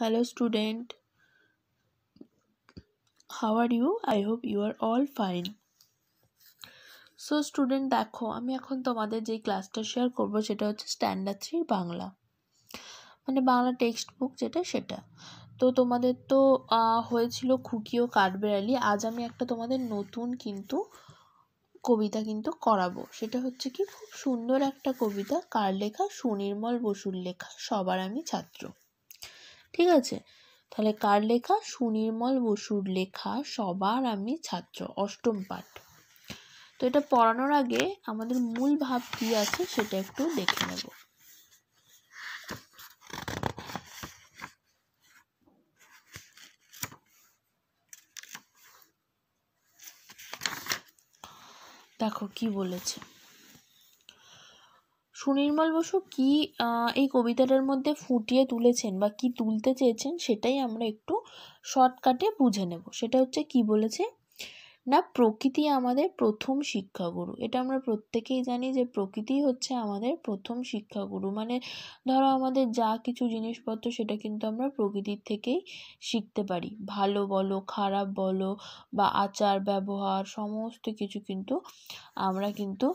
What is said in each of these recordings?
Hello, student. How are you? I hope you are all fine. So student দেখো আমি এখন তোমাদের যেই ক্লাসটা শেয়ার করব সেটা হচ্ছে স্ট্যান্ডার্ড থ্রির বাংলা মানে বাংলা টেক্সট বুক যেটা সেটা তো তোমাদের তো হয়েছিল খুকি ও কাঠবেড়ালি আজ আমি একটা তোমাদের নতুন কিন্তু কবিতা কিন্তু করাবো সেটা হচ্ছে কি খুব সুন্দর একটা কবিতা কার লেখা সুনির্মল বসুর লেখা সবার আমি ছাত্র ঠিক আছে? তাহলে কার লেখা? সুনির্মল বসুর লেখা, সবার আমি ছাত্র, অষ্টম পাঠ। তো এটা পড়ানোর আগে আমাদের মূল ভাব কি আছে সেটা একটু দেখে নেব। দেখো কি বলেছে। সুনির্মল বসু কি এই কবিতাটার মধ্যে ফুটিয়ে তুলেছেন বা কি তুলতে চেয়েছেন সেটাই আমরা একটু শর্টকাটে বুঝে নেব। সেটা হচ্ছে কি বলেছে? না, প্রকৃতি আমাদের প্রথম শিক্ষাগুরু। এটা আমরা প্রত্যেকেই জানি যে প্রকৃতি হচ্ছে আমাদের প্রথম শিক্ষাগুরু। মানে ধরো আমাদের যা কিছু জিনিসপত্র সেটা কিন্তু আমরা প্রকৃতির থেকেই শিখতে পারি। ভালো বলো, খারাপ বলো বা আচার, ব্যবহার, সমস্ত কিছু কিন্তু আমরা কিন্তু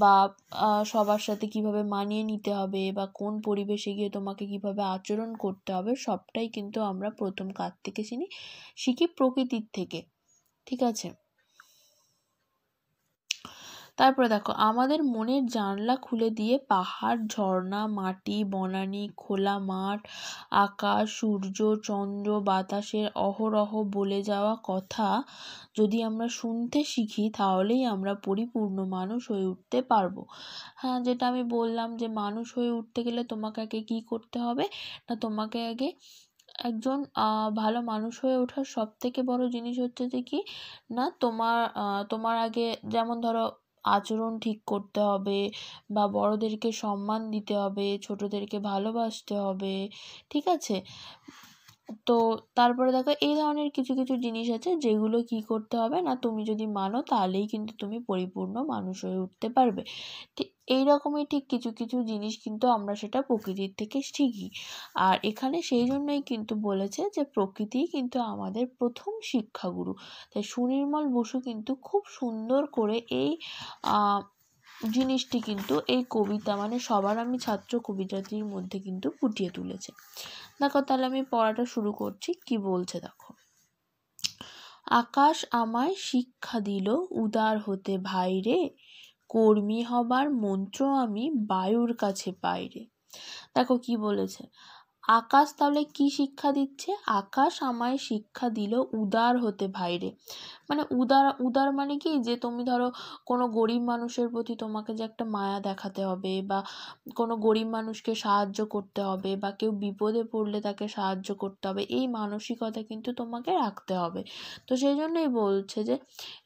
বা সবার সাথে কীভাবে মানিয়ে নিতে হবে বা কোন পরিবেশে গিয়ে তোমাকে কীভাবে আচরণ করতে হবে সবটাই কিন্তু আমরা প্রথম কার থেকে চিনি শিখি প্রকৃতির থেকে। ঠিক আছে? তারপরে দেখো, আমাদের মনের জানলা খুলে দিয়ে পাহাড়, ঝর্ণা, মাটি, বনানি, খোলা মাঠ, আকাশ, সূর্য, চন্দ্র, বাতাসের অহরহ বলে যাওয়া কথা যদি আমরা শুনতে শিখি, তাহলেই আমরা পরিপূর্ণ মানুষ হয়ে উঠতে পারব। হ্যাঁ যেটা আমি বললাম যে মানুষ হয়ে উঠতে গেলে তোমাকে আগে কী করতে হবে? না, তোমাকে আগে একজন ভালো মানুষ হয়ে ওঠার সব থেকে বড় জিনিস হচ্ছে যে কি? না, তোমার তোমার আগে যেমন ধরো আচরণ ঠিক করতে হবে বা বড়দেরকে সম্মান দিতে হবে ছোটোদেরকে ভালোবাসতে হবে ঠিক আছে? তো তারপরে দেখো এই ধরনের কিছু কিছু জিনিস আছে যেগুলো কি করতে হবে না তুমি যদি মানো তাহলেই কিন্তু তুমি পরিপূর্ণ মানুষ হয়ে উঠতে পারবে। ঠিক এইরকমই ঠিক কিছু কিছু জিনিস কিন্তু আমরা সেটা প্রকৃতির থেকে শিখি। আর এখানে সেই জন্যই কিন্তু বলেছে যে প্রকৃতি কিন্তু আমাদের প্রথম শিক্ষাগুরু। তাই সুনির্মল বসু কিন্তু খুব সুন্দর করে এই জিনিসটি কিন্তু এই কবিতা মানে সবার আমি ছাত্র কবিতাটির মধ্যে কিন্তু ফুটিয়ে তুলেছে। দেখো তাহলে আমি পড়াটা শুরু করছি। কি বলছে দেখো? আকাশ আমায় শিক্ষা দিল, উদার হতে ভাইরে কর্মী হবার মন্ত্র আমি বায়ুর কাছে পাইরে দেখো কি বলেছে? আকাশ তাহলে কি শিক্ষা দিচ্ছে? আকাশ আমায় শিক্ষা দিল উদার হতে ভাইরে। মানে উদার উদার মানে কি? যে তুমি ধরো কোনো গরিব মানুষের প্রতি তোমাকে যে একটা মায়া দেখাতে হবে বা কোনো গরিব মানুষকে সাহায্য করতে হবে বা কেউ বিপদে পড়লে তাকে সাহায্য করতে হবে, এই মানসিকতা কিন্তু তোমাকে রাখতে হবে। তো সেই জন্যই বলছে যে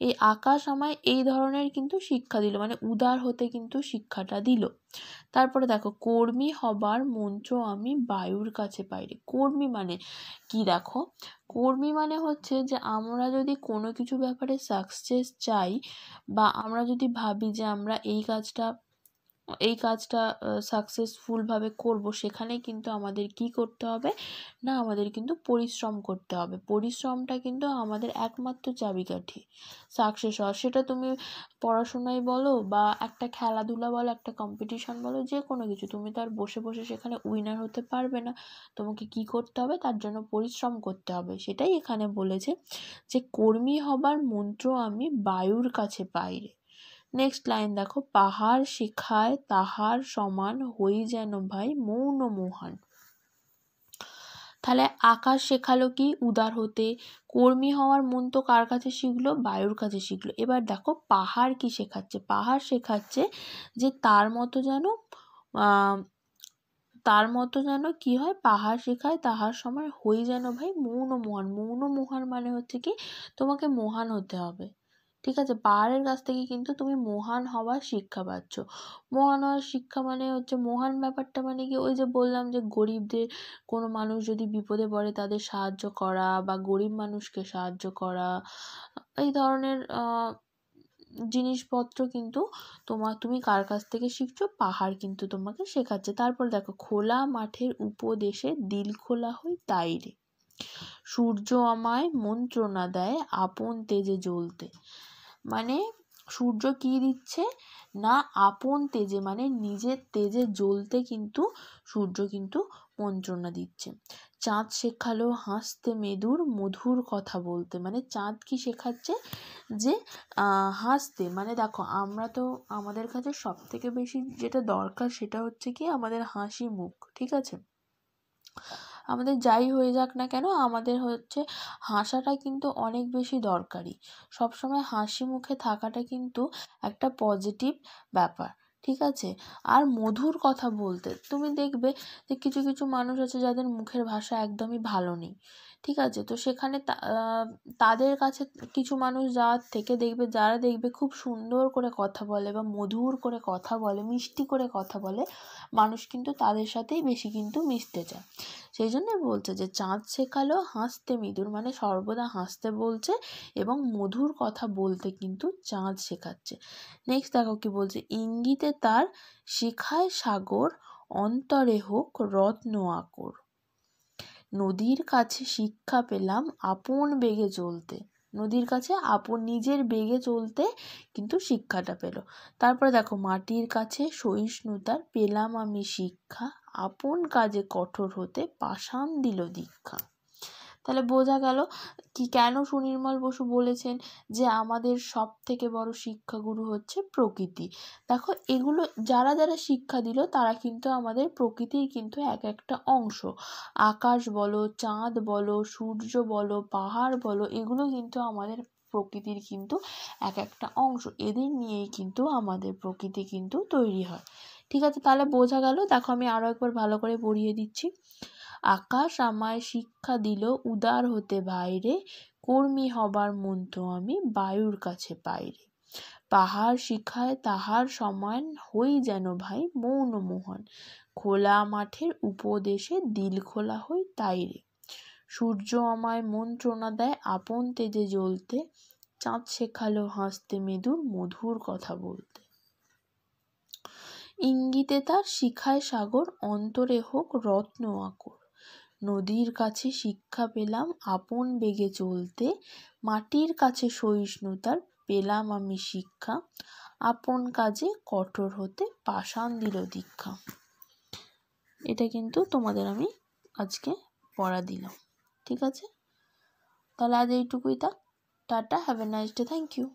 এই আকাশ আমায় এই ধরনের কিন্তু শিক্ষা দিল মানে উদার হতে কিন্তু শিক্ষাটা দিল। তারপরে দেখো, কর্মী হবার মন্ত্র আমি বায়ুর কাছে পাইরে কর্মী মানে কি দেখো? কর্মী মানে হচ্ছে যে আমরা যদি কোনো কিছু ব্যাপারে সাকসেস চাই বা আমরা যদি ভাবি যে আমরা এই কাজটা এই কাজটা সাকসেসফুলভাবে করব, সেখানে কিন্তু আমাদের কি করতে হবে? না, আমাদের কিন্তু পরিশ্রম করতে হবে। পরিশ্রমটা কিন্তু আমাদের একমাত্র চাবিকাঠি সাকসেস হওয়া। সেটা তুমি পড়াশোনায় বলো বা একটা খেলাধুলা বলো, একটা কম্পিটিশন বলো যে কোনো কিছু। তুমি তো আর বসে বসে সেখানে উইনার হতে পারবে না। তোমাকে কি করতে হবে? তার জন্য পরিশ্রম করতে হবে। সেটাই এখানে বলেছে যে, কর্মী হবার মন্ত্র আমি বায়ুর কাছে পাইরে নেক্সট লাইন দেখো, পাহাড় শিখায় তাহার সমান হই যেন ভাই মৌন মোহান। তাহলে আকাশ শেখালো কি? উদার হতে। কর্মী হওয়ার মন তো কার কাছে শিখলো? বায়ুর কাছে শিখলো। এবার দেখো, পাহাড় কি শেখাচ্ছে? পাহাড় শেখাচ্ছে যে তার মতো যেন তার মতো যেন কি হয়? পাহাড় শেখায় তাহার সময় হই যেন ভাই মৌন মহান। মৌন মহান মানে হচ্ছে কি? তোমাকে মহান হতে হবে। ঠিক আছে? পাহাড়ের কাছ থেকে কিন্তু তুমি মহান হওয়ার শিক্ষা পাচ্ছ। মহান হওয়ার শিক্ষা মানে হচ্ছে মহান ব্যাপারটা মানে কি? ওই যে বললাম যে গরিবদের কোনো মানুষ যদি বিপদে পড়ে তাদের সাহায্য করা বা গরিব মানুষকে সাহায্য করা, এই ধরনের জিনিসপত্র কিন্তু তোমার তুমি কার কাছ থেকে শিখছো? পাহাড় কিন্তু তোমাকে শেখাচ্ছে। তারপর দেখো, খোলা মাঠের উপদেশে দিল খোলা হই তাই রে। সূর্য আমায় মন্ত্রণা দেয় আপন তেজে জ্বলতে। মানে সূর্য কী দিচ্ছে? না, আপন তেজে মানে নিজের তেজে জ্বলতে কিন্তু সূর্য কিন্তু মন্ত্রণা দিচ্ছে। চাঁদ শেখালো হাসতে মেদুর, মধুর কথা বলতে। মানে চাঁদ কি শেখাচ্ছে? যে হাসতে। মানে দেখো, আমরা তো আমাদের কাছে সব থেকে বেশি যেটা দরকার সেটা হচ্ছে কি আমাদের হাসি মুখ, ঠিক আছে? আমাদের যাই হয়ে যাক না কেন, আমাদের হচ্ছে হাসাটা কিন্তু অনেক বেশি দরকারি। সবসময় হাসি মুখে থাকাটা কিন্তু একটা পজিটিভ ব্যাপার, ঠিক আছে? আর মধুর কথা বলতে, তুমি দেখবে যে কিছু কিছু মানুষ আছে যাদের মুখের ভাষা একদমই ভালো নেই। ঠিক আছে? তো সেখানে তাদের কাছে কিছু মানুষ যাওয়ার থেকে দেখবে, যারা দেখবে খুব সুন্দর করে কথা বলে বা মধুর করে কথা বলে, মিষ্টি করে কথা বলে, মানুষ কিন্তু তাদের সাথেই বেশি কিন্তু মিশতে চায়। সেই জন্যে বলছে যে, চাঁদ শেখালো হাসতে মৃদুর মানে সর্বদা হাসতে বলছে এবং মধুর কথা বলতে কিন্তু চাঁদ শেখাচ্ছে। নেক্সট দেখো কি বলছে, ইঙ্গিতে তার শিখায় সাগর, অন্তরে হোক রত্ন আকর। নদীর কাছে শিক্ষা পেলাম আপন বেগে চলতে। নদীর কাছে আপন নিজের বেগে চলতে কিন্তু শিক্ষাটা পেল। তারপরে দেখো মাটির কাছে সহিষ্ণুতার পেলাম আমি শিক্ষা, আপন কাজে কঠোর হতে পাষাণ দিল দীক্ষা। তাহলে বোঝা গেল কি কেন সুনির্মল বসু বলেছেন যে আমাদের সব থেকে বড় শিক্ষাগুরু হচ্ছে প্রকৃতি। দেখো, এগুলো যারা যারা শিক্ষা দিল, তারা কিন্তু আমাদের প্রকৃতির কিন্তু এক একটা অংশ। আকাশ বলো, চাঁদ বলো, সূর্য বলো, পাহাড় বলো, এগুলো কিন্তু আমাদের প্রকৃতির কিন্তু এক একটা অংশ। এদের নিয়েই কিন্তু আমাদের প্রকৃতি কিন্তু তৈরি হয়। ঠিক আছে, তাহলে বোঝা গেল। দেখো, আমি আরও একবার ভালো করে পড়িয়ে দিচ্ছি। আকাশ আমায় শিক্ষা দিল, উদার হতে বাইরে, কর্মী হবার মন্ত্র আমি বায়ুর কাছে পাইরে। পাহাড় শিখায় তাহার সমান হই যেন ভাই মৌন মোহন। খোলা মাঠের উপদেশে দিল খোলা হই তাই রে। সূর্য আমায় মন্ত্রণা দেয় আপন তেজে জ্বলতে, চাঁদ শেখালো হাসতে মেদুর মধুর কথা বলতে। ইঙ্গিতে তার শিখায় সাগর, অন্তরে হোক রত্ন আকর। নদীর কাছে শিক্ষা পেলাম আপন বেগে চলতে, মাটির কাছে সহিষ্ণুতার পেলাম আমি শিক্ষা, আপন কাজে কঠোর হতে পাষাণ দিল দীক্ষা। এটা কিন্তু তোমাদের আমি আজকে পড়া দিলাম, ঠিক আছে? তাহলে আজ এইটুকুই থাক tata have a nice day thank you